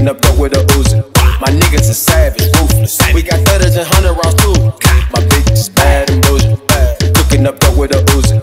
Cooking up dope with a Uzi. My niggas are savage, ruthless. We got thudders and hundred rounds too. My bitch is bad and bougie. Cooking up dope with a Uzi.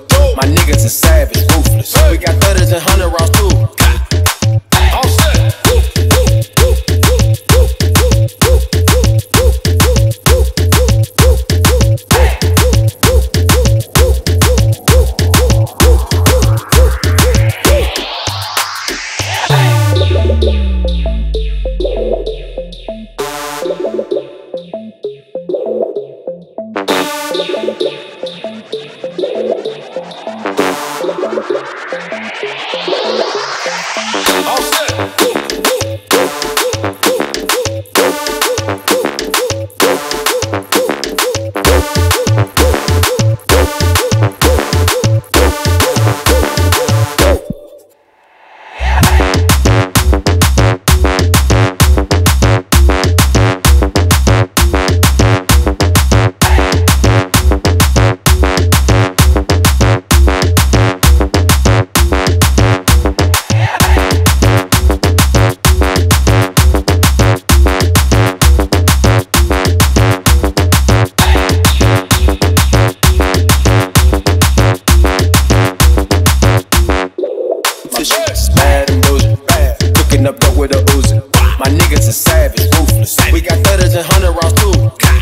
Cooking up dope with a Uzi. My niggas are savage, ruthless. We got thudders and hundred rounds too.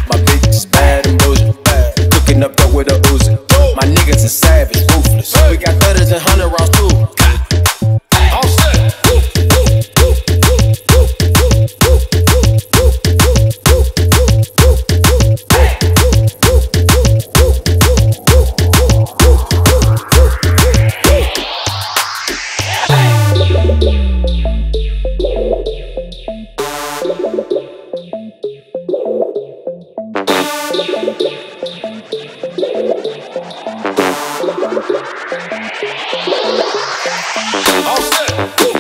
My bitch is bad and bougie. Cooking up dope with a Uzi. My niggas are savage, ruthless. We got thudders and hundred rounds too. All set.